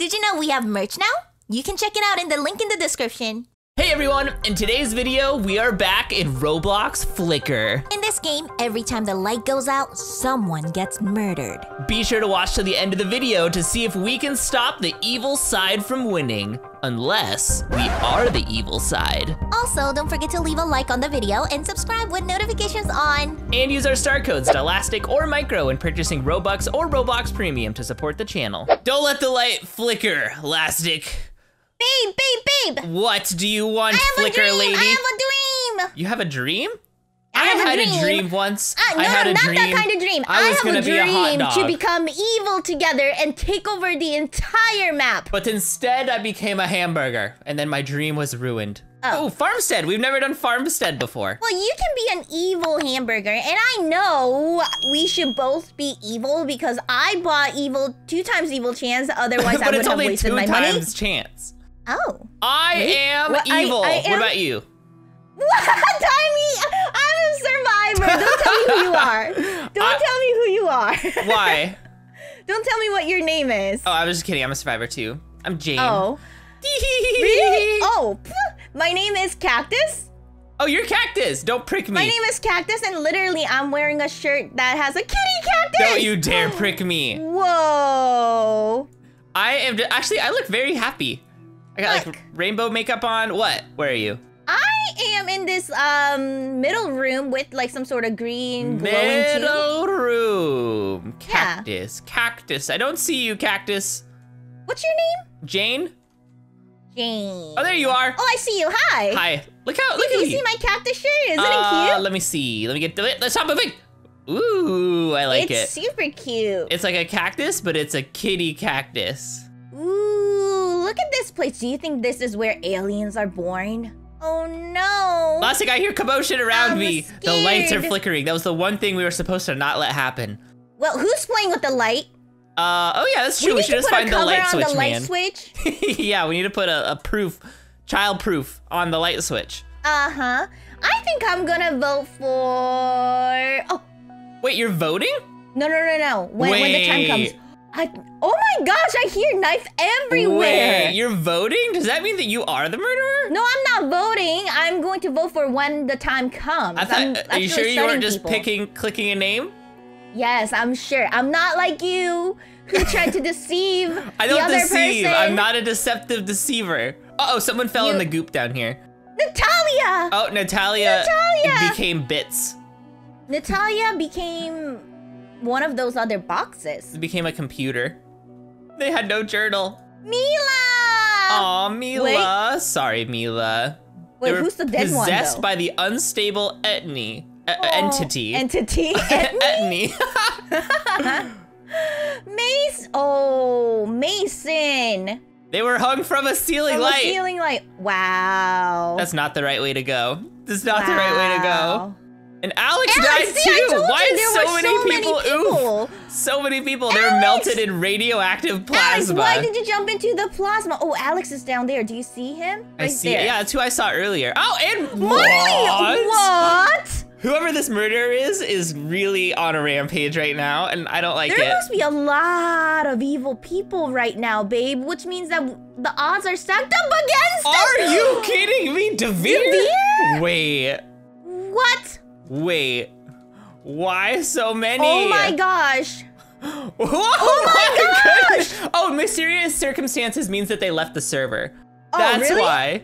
Did you know we have merch now? You can check it out in the link in the description. Hey everyone, in today's video, we are back in Roblox Flicker. In this game, every time the light goes out, someone gets murdered. Be sure to watch to the end of the video to see if we can stop the evil side from winning. Unless we are the evil side. Also, don't forget to leave a like on the video and subscribe with notifications on. And use our star codes Dollastic or Micro when purchasing Robux or Roblox Premium to support the channel. Don't let the light flicker, Elastic. Babe, babe, babe! What do you want, I have Flicker a dream! Lady? I have a dream! You have a dream? I have a had dream. a dream once. Uh, no, I had a not dream. that kind of dream. I was have a be a dream to become evil together and take over the entire map. But instead, I became a hamburger, and then my dream was ruined. Oh. Oh, Farmstead. We've never done Farmstead before. Well, you can be an evil hamburger, and I know we should both be evil because I bought evil two times evil chance. Otherwise, I would have wasted my money. But it's only two times chance. Oh, I Wait, am what? I- evil. I What am- about you? I'm a survivor. Don't tell me who you are. Don't I- tell me who you are. Why? Don't tell me what your name is. oh, I was just kidding. I'm a survivor too. I'm Jane. Oh, really? Oh, my name is Cactus. Oh, you're Cactus. Don't prick me. My name is Cactus, and literally, I'm wearing a shirt that has a kitty cactus. Don't you dare prick me. Whoa. I am actually. I look very happy. I got Look. like rainbow makeup on. What? Where are you? Am in this um middle room with like some sort of green glowing tube. Middle room. Yeah. Cactus. Cactus. I don't see you, Cactus. What's your name? Jane? Jane. Oh, there you are. Oh, I see you. Hi. Hi. Look how. Look Do at you me. see my cactus shirt? Isn't uh, it cute? Let me see. Let me get. Let's stop moving. Ooh, I like it's it. super cute. It's like a cactus, but it's a kitty cactus. Ooh, look at this place. Do you think this is where aliens are born? Oh no. Last thing I hear commotion around I'm me. The lights are flickering. That was the one thing we were supposed to not let happen. well, who's playing with the light? Uh, oh yeah, that's true. We, need should just find a the light on switch, the light man. switch. yeah, we need to put a, a proof, child proof on the light switch. Uh huh. I think I'm gonna vote for. Oh Wait, you're voting? no no no no! When when the time comes. I, oh my gosh! I hear knife everywhere. Wait, you're voting? Does that mean that you are the murderer? No, I'm not voting. I'm going to vote for when the time comes. I thought. Are you sure you weren't just people. picking, clicking a name? Yes, I'm sure. I'm not like you who tried to deceive I don't other deceive. person. I'm not a deceptive deceiver. Uh oh, someone fell in the goop down here. Natalia. Oh, Natalia, Natalia! became bits. Natalia became one of those other boxes. It became a computer. They had no journal. Mila. Aw, Mila. Sorry, Mila. Wait, who's the dead one, Possessed by the unstable etny. Uh, Oh, entity. Entity. etny. Mace. Oh, Mason. they were hung from a ceiling From a light. ceiling light. Wow. That's not the right way to go. That's not the right way to go. And Alex, Alex, died see, too. Why you is so many so many people? people. Oof. So many people. They're Alex! melted in radioactive Alex, plasma. why did you jump into the plasma? Oh, Alex is down there. Do you see him? I see. there. Yeah, that's who I saw earlier. Oh, and Money! What? Whoever this murderer is is really on a rampage right now, and I don't like There it. There must be a lot of evil people right now, babe, which means that the odds are stacked up against us. Are you kidding me, Devere? Devere? Wait, What? Wait. Why so many? Oh my gosh. Oh, oh, my goodness. Oh, mysterious circumstances means that they left the server. Oh, That's really? why.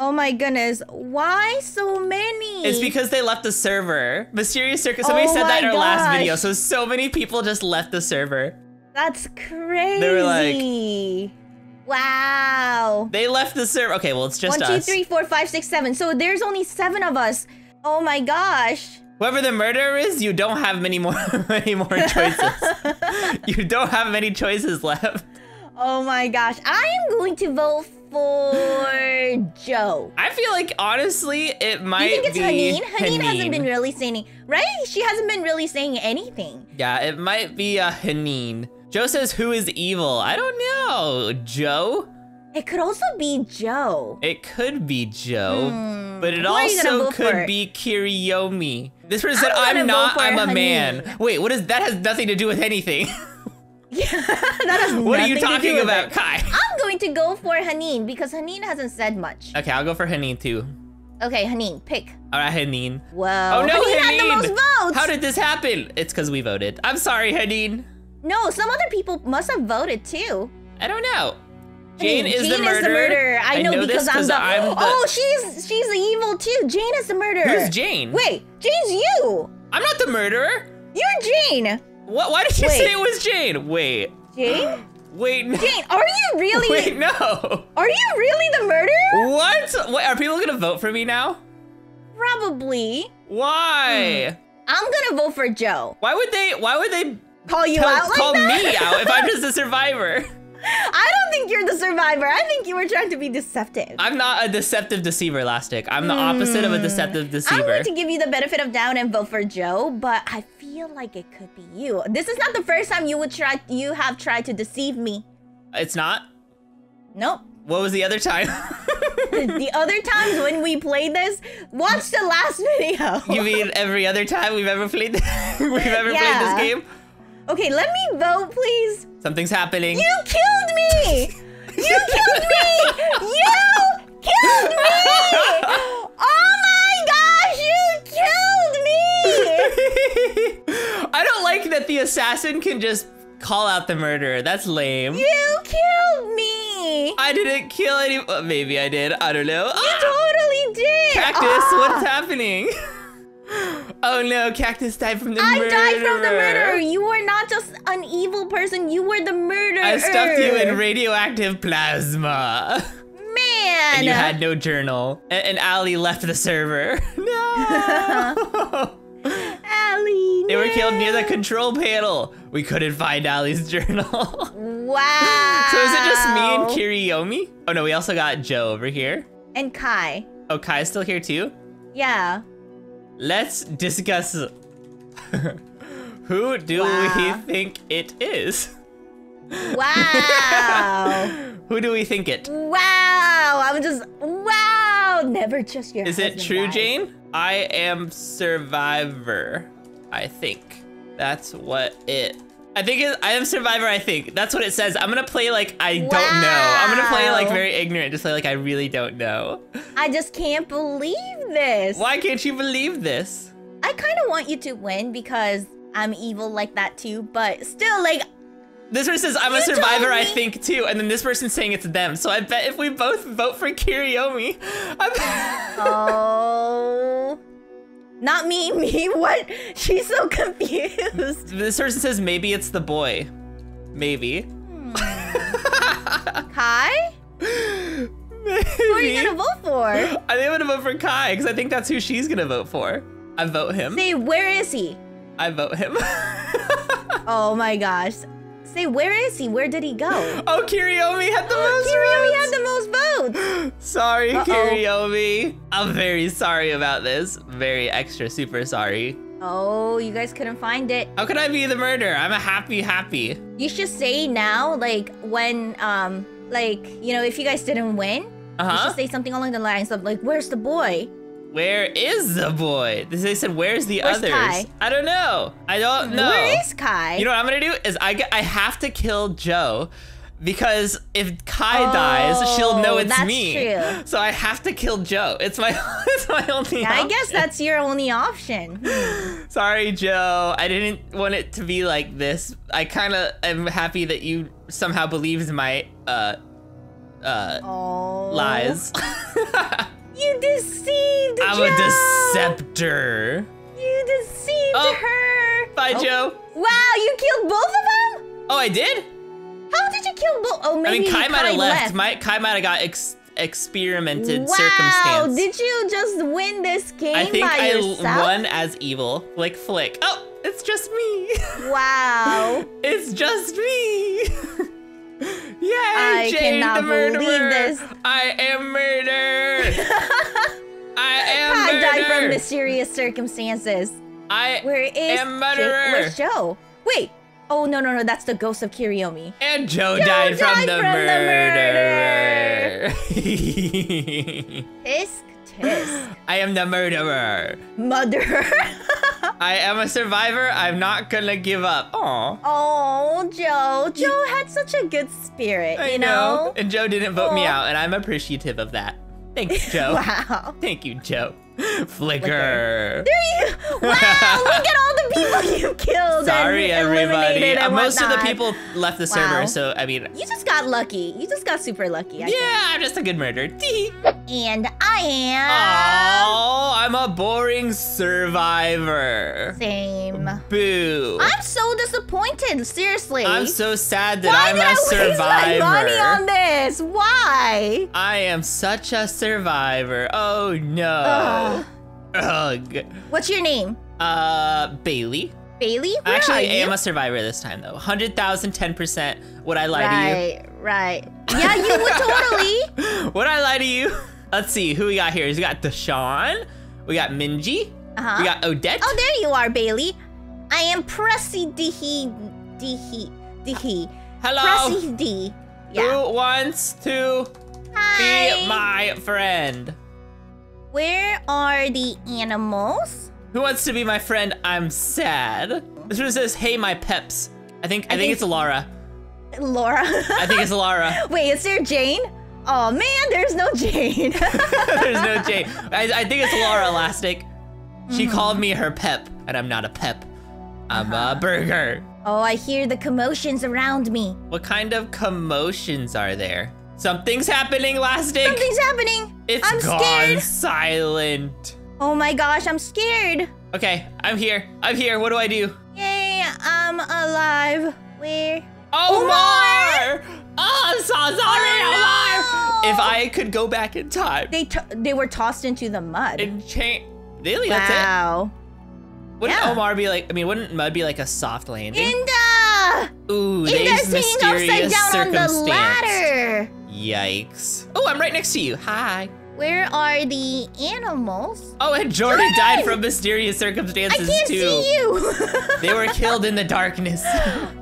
Oh my goodness. Why so many? It's because they left the server. Mysterious circus. Somebody Oh said that in my our last video. So so many people just left the server. That's crazy. They were like- Wow. They left the server. Okay, well it's just One, two, us. three, four, five, six, seven. So there's only seven of us. Oh my gosh. Whoever the murderer is, you don't have many more many more choices. you don't have many choices left. Oh my gosh. I am going to vote for Joe. I feel like honestly, it might You think it's Haneen? Haneen hasn't been really saying, right? She hasn't been really saying anything. Yeah, it might be a Haneen. Joe says, "Who is evil?" I don't know. Joe? It could also be Joe. It could be Joe, Hmm. but it Who are you gonna also could be Kiriomi. This person said, I'm "I'm not. I'm a Haneen. man." Wait, what is that? Has nothing to do with anything. Yeah, that has what are you nothing to do talking about, it. Kai? I'm going to go for Haneen because Haneen hasn't said much. Okay, I'll go for Haneen too. Okay, Haneen, pick. All right, Haneen. Whoa. Oh no, Haneen Haneen! had the most votes. How did this happen? It's because we voted. I'm sorry, Haneen. No, some other people must have voted too. I don't know. I Jane is Jane the murderer. is the murderer. I, know, this because I'm the. I'm the- Oh, she's she's the evil too. Jane is the murderer. Who's Jane? Wait, Jane's you. I'm not the murderer. You're Jane. What? Why did you Wait. say it was Jane? Wait. Jane? Wait. no. Jane, are you really? Wait, no. Are you really the murderer? What? What? Are people gonna vote for me now? Probably. Why? Hmm. I'm gonna vote for Joe. Why would they? Why would they Call you out like call that? me out if I'm just a survivor? I don't think you're the survivor. I think you were trying to be deceptive. I'm not a deceptive deceiver, Elastic. I'm the hmm. opposite of a deceptive deceiver. I'm going to give you the benefit of doubt and vote for Joe, but I feel like it could be you. This is not the first time you would try. You have tried to deceive me. It's not. Nope. What was the other time? the other times when we played this, watch the last video. you mean every other time we've ever played? we've ever Yeah. played this game? Okay, let me vote, please. Something's happening. You killed me! You killed me! You killed me! Oh my gosh, you killed me! I don't like that the assassin can just call out the murderer. That's lame. You killed me! I didn't kill any. uh, Maybe I did. I don't know. You Ah! totally did! Cactus, Ah! what's happening? Oh no, Cactus died from the I murderer. died from the murderer. You were not just an evil person. You were the murderer. I stuffed you in radioactive plasma. Man. And you had no journal. And, and Ali left the server. No! Allie. they were killed near the control panel. We couldn't find Ali's journal. Wow. So is it just me and Kiriomi? Oh no, we also got Joe over here. And Kai. Oh, Kai's still here too? Yeah. Let's discuss who do Wow. we think it is? Wow. Who do we think it? wow. I'm just wow. Never trust your Is it true, guys. Jane? I am survivor. I think that's what it. I think it, I am survivor. I think that's what it says. I'm gonna play like I don't know. I'm gonna play like very ignorant, just play like I really don't know. I just can't believe this. Why can't you believe this? I kind of want you to win because I'm evil like that too, but still, like, This person says I'm a survivor. I think too, and then this person's saying it's them. So I bet if we both vote for Kiriomi, I oh. Not me, me. What? She's so confused. this person says maybe it's the boy. Maybe. Hmm. Kai? Maybe. Who are you gonna vote for? I think I'm gonna vote for Kai because I think that's who she's gonna vote for. I vote him. Say, where is he? I vote him. Oh my gosh. Say, where is he? Where did he go? oh, Kiriomi had the most Kiriomi votes. had the most votes. Sorry, Uh-oh. Kiriomi. I'm very sorry about this. Very extra super sorry. Oh, you guys couldn't find it. How could I be the murderer? I'm a happy happy. You should say now, like, when, um, like, you know, if you guys didn't win, you Uh-huh. should say something along the lines of, like, where's the boy? Where is the boy? They said, where's the Where's others? Kai? I don't know. I don't know. Where is Kai? You know what I'm gonna do is I I have to kill Joe because if Kai Oh, dies, she'll know it's that's me. true. So I have to kill Joe. It's my it's my only. Yeah, I guess that's your only option. Sorry, Joe. I didn't want it to be like this. I kind of am happy that you somehow believed my uh uh Oh. lies. You deceived I'm Joe. a deceptor. You deceived Oh. her. Bye, Oh. Joe. Wow, you killed both of them? Oh, I did. How did you kill both? Oh, maybe I mean, Kai might have left. left. My, Kai might have got ex- experimented wow, circumstance. did you just win this game I think by I l- yourself? won as evil. Flick, flick. Oh, it's just me. Wow. it's just me. Yay, I Jane cannot the murderer. believe this. I am murdered. I am I murdered. died from mysterious circumstances. I Where is am murderer. Where's Joe? Wait. Oh no no no! That's the ghost of Kiriomi. And Joe, Joe died, from died the from the murderer. Tisk tisk. I am the murderer. Murderer. I am a survivor. I'm not gonna give up. Aw. Oh, Joe. Joe had such a good spirit, I you know? And Joe didn't vote me out, and I'm appreciative of that. Thanks, Joe. Wow. Thank you, Joe. Flicker. There you Wow, look at all the people you killed Sorry, everybody. Uh, Most of the people left the Wow. server, so I mean, You just got lucky. You just got super lucky, I yeah, I'm just a good murderer. And I am... Oh, I'm a boring survivor. Same. Boo. I'm so disappointed, seriously. I'm so sad that Why I'm did a I waste survivor. my money on this? Why? I am such a survivor. Oh no. Ugh. Ugh. What's your name? Uh, Bailey. Bailey? Where Actually, I am a survivor this time though. 100,000, 10%. Would I lie to you? right, right. Yeah, you would totally. Would I lie to you? Let's see who we got here. We got Deshaun. We got Minji. Uh-huh. We got Odette. Oh, there you are, Bailey. I am Pressy Dehe Dehe Dehe. Hello. Pressy D. Yeah. Who wants to Hi. be my friend? Where are the animals? Who wants to be my friend? I'm sad. This one says, "Hey, my peps." I think I, think, think- it's Laura. Laura. I think it's Laura. Wait, is there Jane? Oh man, there's no Jane. There's no J. I, I think it's Laura Elastic. She Mm-hmm. called me her pep, and I'm not a pep. I'm Uh-huh. a burger. oh, I hear the commotions around me. What kind of commotions are there? Something's happening, Elastic. Something's happening. It's I'm gone scared. silent. Oh my gosh, I'm scared. Okay, I'm here. I'm here. What do I do? Yay, I'm alive. Where? Oh, oh, Omar! Oh, I'm so sorry, Omar! Oh, no. If I could go back in time They t- they were tossed into the mud. and change. Really? That's wow. it? Wouldn't Yeah. Omar be like, I mean, wouldn't mud be like a soft landing? Inda! Ooh, Inda's hanging upside mysterious down on the ladder. Yikes. Oh, I'm right next to you. Hi. Where are the animals? Oh, and Jordan Jordan! died from mysterious circumstances I can't too. see you. They were killed in the darkness.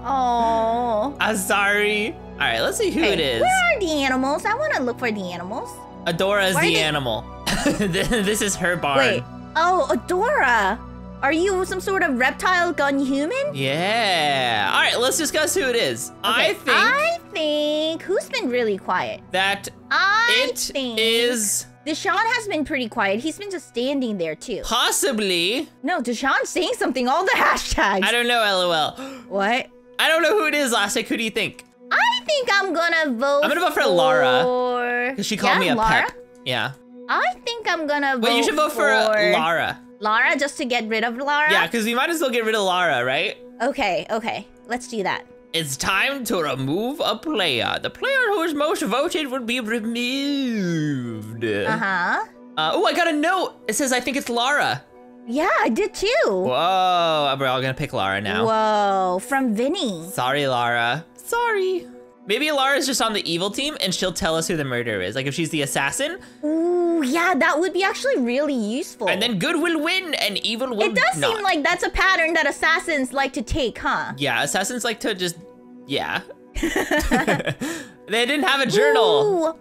oh. I'm sorry. All right, let's see who it Hey, is. Where are the animals? I want to look for the animals. Adora is Why the animal. this is her barn. Wait. Oh, Adora. Are you some sort of reptile gun human? Yeah. All right, let's discuss who it is. Okay, I think I think who's been really quiet? that I it think is Deshaun has been pretty quiet. He's been just standing there too. possibly. No, Deshaun's saying something. All the hashtags. I don't know, lol. what? I don't know who it is, Lastic. Who do you think? I think I'm gonna vote. I'm gonna vote for Laura, for- Because she called Yeah, me a Laura? pep. Yeah. I think I'm gonna vote. Wait, you should vote for, uh, Lara. Laura, just to get rid of Laura. Yeah, because we might as well get rid of Lara, right? Okay, okay. Let's do that. It's time to remove a player. The player who is most voted would be removed. Uh huh. Uh, oh, I got a note. It says I think it's Lara. Yeah, I did too. Whoa, we're all gonna pick Lara now. Whoa, from Vinny. Sorry, Lara. Sorry. Maybe Lara's just on the evil team and she'll tell us who the murderer is. Like if she's the assassin, Ooh, yeah, that would be actually really useful. and then good will win and evil will it does not. seem like that's a pattern that assassins like to take, huh? Yeah, assassins like to just, yeah. they didn't have a journal. Ooh,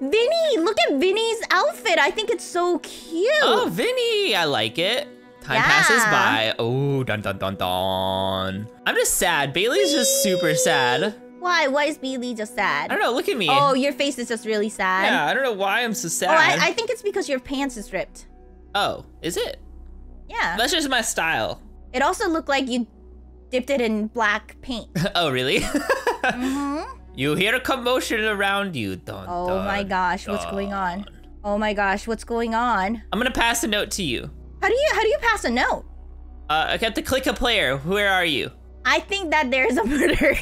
Vinny, look at Vinny's outfit. I think it's so cute. Oh, Vinny, I like it. Time Yeah. passes by. Oh, dun dun dun dun. I'm just sad. Bailey's just super sad. Why? Why is Bailey just sad? I don't know. Look at me. Oh, your face is just really sad. yeah, I don't know why I'm so Oh, sad. I, I think it's because your pants is ripped. oh, is it? Yeah. That's just my style. It also looked like you dipped it in black paint. oh, really? hmm you hear a commotion around you. Dun, Oh dun, my gosh, what's going on? Oh my gosh, what's going on? I'm gonna pass a note to you. How do you how do you pass a note? Uh, I got to click a player. Where are you? I think that there's a murder.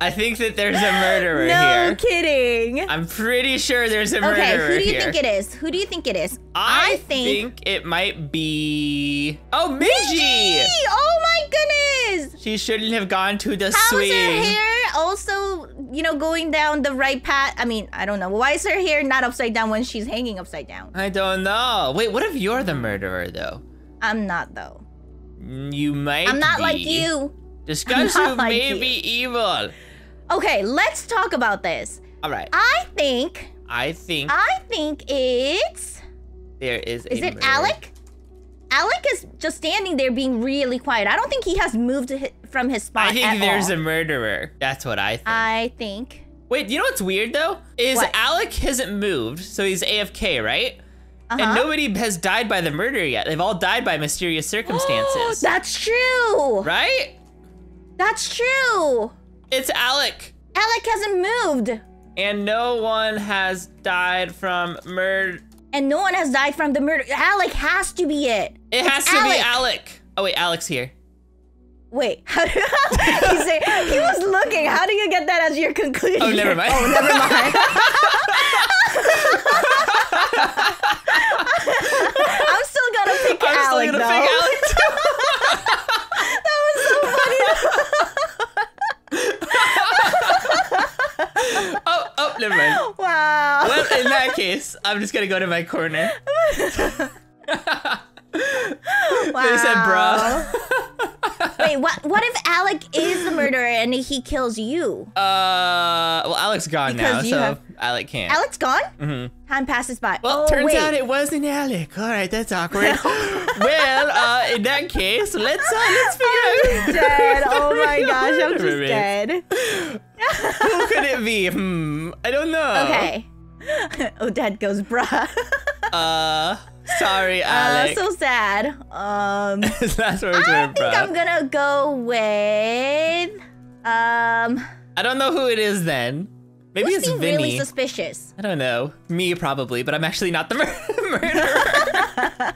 I think that there's a murderer no here. kidding. I'm pretty sure there's a murderer Okay, who do you here. think it is? Who do you think it is? I, think... it might be. Oh, Minji! Oh my goodness! She shouldn't have gone to the How is swing. her hair also, you know, going down the right path? I mean, I don't know. Why is her hair not upside down when she's hanging upside down? I don't know. Wait, what if you're the murderer though? I'm not though. You might. I'm not like you. Discuss who may be evil. Okay, let's talk about this. All right. I think, I think I think it's. there is. Is it murderer. Alec? Alec is just standing there being really quiet. I don't think he has moved from his spot. I think there's all. a murderer. That's what I think. I think. Wait, you know what's weird though? Is What? Alec hasn't moved, so he's AFK, right? Uh-huh. And nobody has died by the murder yet. They've all died by mysterious circumstances. That's true. right? That's true. It's Alec. Alec hasn't moved. And no one has died from murder. And no one has died from the murder. Alec has to be it. It It's has to be Alec. Oh wait, Alec's here. Wait, how do he say? He was looking. How do you get that as your conclusion? Oh, never mind. Oh, never mind. I'm still gonna pick I'm Alec still gonna though. pick Alec that was so oh, oh, never mind. wow. Well, in that case, I'm just gonna go to my corner. wow. They said, bruh. Wait, what? What if Alec is the murderer and he kills you? Uh, well, Alec's gone now, Because you so have- Alec can't. Alec's gone. Mhm. Time passes by. Well, oh, turns wait. out it wasn't Alec. All right, that's awkward. well, uh, in that case, let's uh, let's figure out. dead. Oh my gosh, I'm just Whatever it is. dead. Who could it be? Hmm, I don't know. Okay. Odette goes, bruh. Uh, sorry, Uh, Alec. so sad. Um, I think bro. I'm gonna go with um. I don't know who it is then. Maybe it's Vinny. really suspicious? I don't know. Me probably, but I'm actually not the mur- murderer.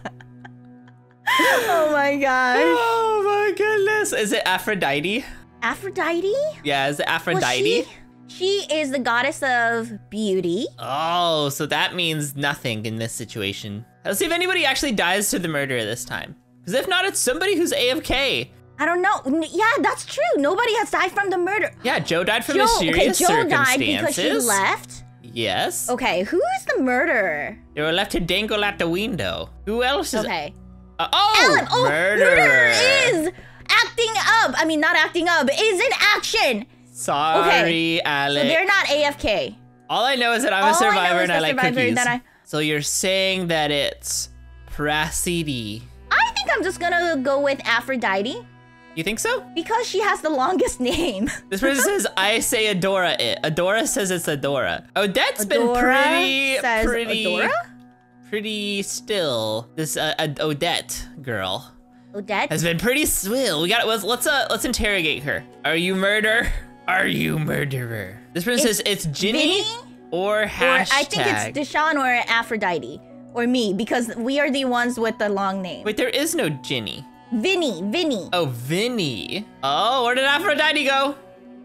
Oh my gosh. oh my goodness. Is it Aphrodite? Aphrodite? Yeah, is it Well, Aphrodite? she, she is the goddess of beauty. Oh, so that means nothing in this situation. Let's see if anybody actually dies to the murderer this time. Because if not, it's somebody who's AFK. I don't know. Yeah, that's true. Nobody has died from the murder. Yeah, Joe died from Joe, okay, mysterious Joe died circumstances. because she left. Yes. Okay, who is the murderer? They were left to dangle at the window. Who else is? Okay. Uh, oh, Alan, oh, murderer. murderer is acting up. I mean, not acting up. Is in action. Sorry, Okay, Alec. So they're not AFK. All I know is that I'm All I a survivor is and I like cookies. I- So you're saying that it's Prasidi. I think I'm just gonna go with Aphrodite You think so? because she has the longest name. This person says I say Adora it. Adora says it's Adora. Odette's been pretty, says pretty, Adora? pretty still. This uh, Odette girl Odette. has been pretty still. We got let's let's uh let's interrogate her. Are you murder? Are you murderer? This person It's says it's Ginny Vinny or or hashtag. I think it's Deshaun or Aphrodite or me because we are the ones with the long name. Wait, there is no Ginny. Vinny, Vinny. Oh, Vinny. Oh, where did Aphrodite go?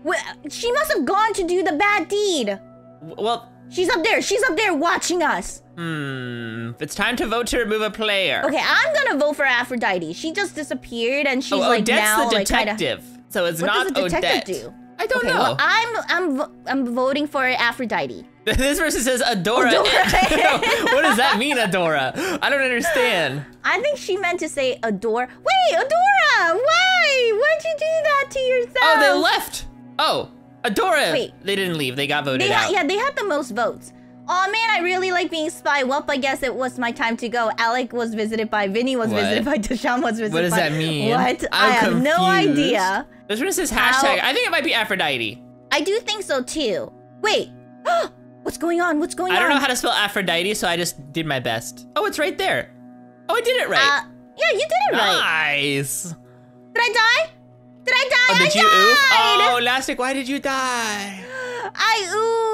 Well, she must have gone to do the bad deed. Well, She's up there. She's up there watching us. hmm. It's time to vote to remove a player. Okay, I'm gonna vote for Aphrodite. She just disappeared and she's oh, like Odette's now the like kinda. detective. So it's What not does a detective Odette. do? I don't Okay, know. well I'm I'm I'm voting for Aphrodite. this person says Adora. Adora. what does that mean, Adora? I don't understand. I think she meant to say adore. Wait, Adora! Why? Why'd you do that to yourself? Oh, they left. Oh, Adora. Wait. They didn't leave. They got voted They out. yeah, they had the most votes. Oh man, I really like being spy. Well, I guess it was my time to go. Alec was visited by Vinny, was What? visited by Deshaun, was visited by What does by. that mean? What? I'm I have no idea. This one says hashtag. Ow. I think it might be Aphrodite. I do think so too. Wait, what's going on? What's going on? I don't know how to spell Aphrodite, so I just did my best. Oh, it's right there. Oh, I did it right. Uh, yeah, you did it right. nice. Did I die? Did I die? Oh, did I you oof? Oh, Elastic, why did you die? I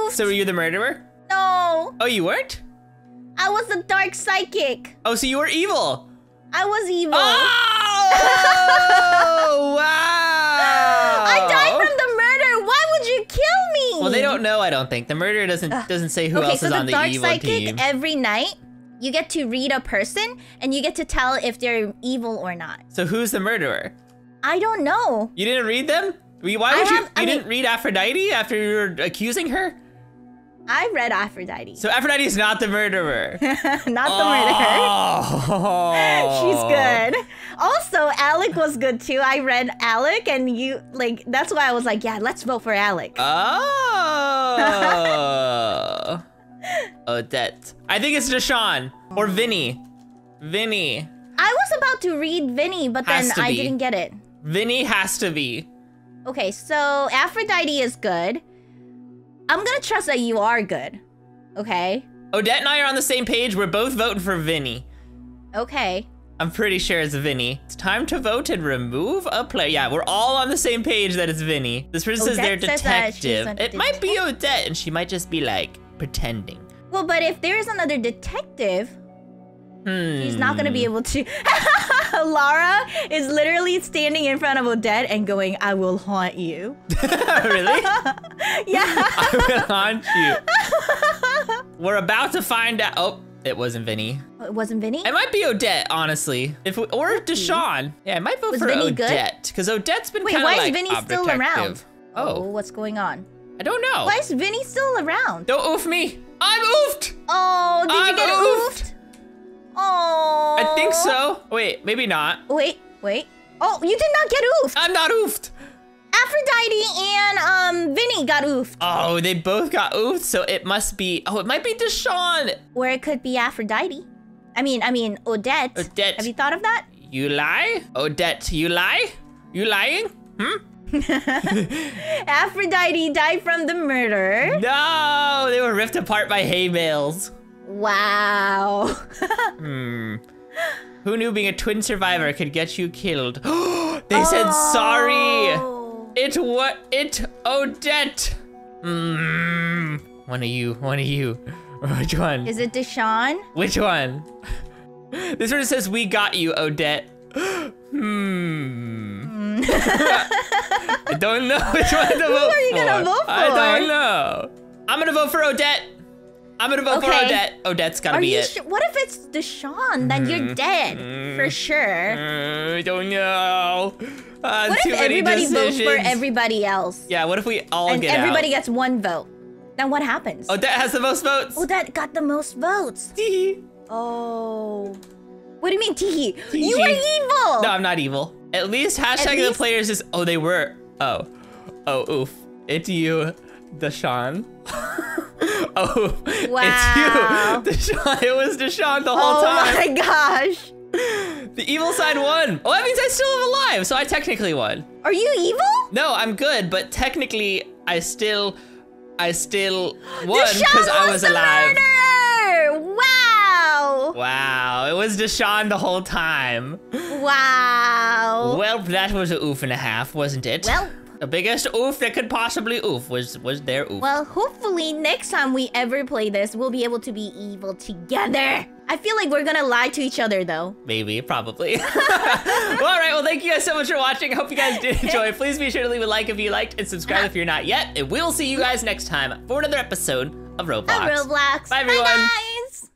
oofed. So were you the murderer? no, Oh, you weren't? I was the dark psychic. Oh, so you were evil. I was evil. Oh, wow. I died from the murder. Why would you kill me? Well, they don't know. I don't think the murderer doesn't doesn't say who okay, else so is the on the dark evil psychic team. every night you get to read a person and you get to tell if they're evil or not. So who's the murderer? I don't know. You didn't read them? We- Why I would you? have- I you mean- didn't read Aphrodite after you were accusing her? I read Aphrodite, So Aphrodite is not the murderer. not the murderer. Oh. She's good. Also, Alec was good too. I read Alec, and you like that's why I was like, yeah, let's vote for Alec. Oh. Odette. I think it's Deshaun or Vinny. Vinny. I was about to read Vinny, but Has then I be. didn't get it. Vinny has to be. Okay, so Aphrodite is good. I'm gonna trust that you are good. Okay. Odette and I are on the same page. We're both voting for Vinny. Okay. I'm pretty sure it's Vinny. It's time to vote and remove a player. Yeah, we're all on the same page that it's Vinny. This person says they're Odette she's detective. It might be Odette, and she might just be like pretending. Well, but if there's another detective, Hmm. he's not gonna be able to. Lara is literally standing in front of Odette and going, "I will haunt you." really? yeah. I will haunt you. We're about to find out. Oh, it wasn't Vinny. it wasn't Vinny. It might be Odette, honestly. If we, or Deshaun. Yeah, I might vote Was for Vinny? Odette because Odette's been kind of like Wait, why is Vinny still around? Oh. oh, what's going on? I don't know. Why is Vinny still around? Don't oof me. I'm oofed. Oh, did I'm you get oofed. oofed? Oh. I think so. Wait, maybe not. Wait, wait. Oh, you did not get oofed. I'm not oofed. Aphrodite and um Vinny got oofed. Oh, they both got oofed, so it must be. Oh, it might be Deshaun. Or it could be Aphrodite. I mean, I mean Odette. Odette. Have you thought of that? You lie, Odette. You lie. You lying? Hmm. Aphrodite died from the murder. No, they were ripped apart by hay bales. Wow. Hmm. Who knew being a twin survivor could get you killed? they said sorry. Oh. It what? It Odette. Hmm. One of you. One of you. Which one? Is it Deshaun? Which one? This one says we got you, Odette. hmm. I don't know which one to vote are you for. gonna vote I don't know. I'm gonna vote for Odette. I'm gonna vote for Odette. Odette's gotta Are be it. What if it's Deshaun? Then you're dead for sure. Uh, I don't know. Uh, What if everybody votes for everybody else? Yeah, what if we all and get everybody out? gets one vote. Then what happens? Odette has the most votes. Odette got the most votes. Tee-hee. Oh. What do you mean, Teehee? Tee-hee. You were evil! No, I'm not evil. At least hashtag the least- players is. Oh, they were. Oh. Oh, oof. It's you, Deshaun. oh, Wow. it's you, Deshaun. It was Deshaun the whole oh time. Oh my gosh. The evil side won. Oh, that means I still am alive, so I technically won. Are you evil? No, I'm good, but technically, I still, I still won because I was alive. murderer! Wow! Wow, it was Deshaun the whole time. Wow. Well, that was a oof and a half, wasn't it? Well- the biggest oof that could possibly oof was was their oof. Well, hopefully next time we ever play this, we'll be able to be evil together. I feel like we're gonna lie to each other though. Maybe, probably. well, all right. Well, thank you guys so much for watching. I hope you guys did enjoy. Please be sure to leave a like if you liked and subscribe if you're not yet. And we'll see you guys next time for another episode of Roblox. Roblox. Bye, everyone. Bye, guys.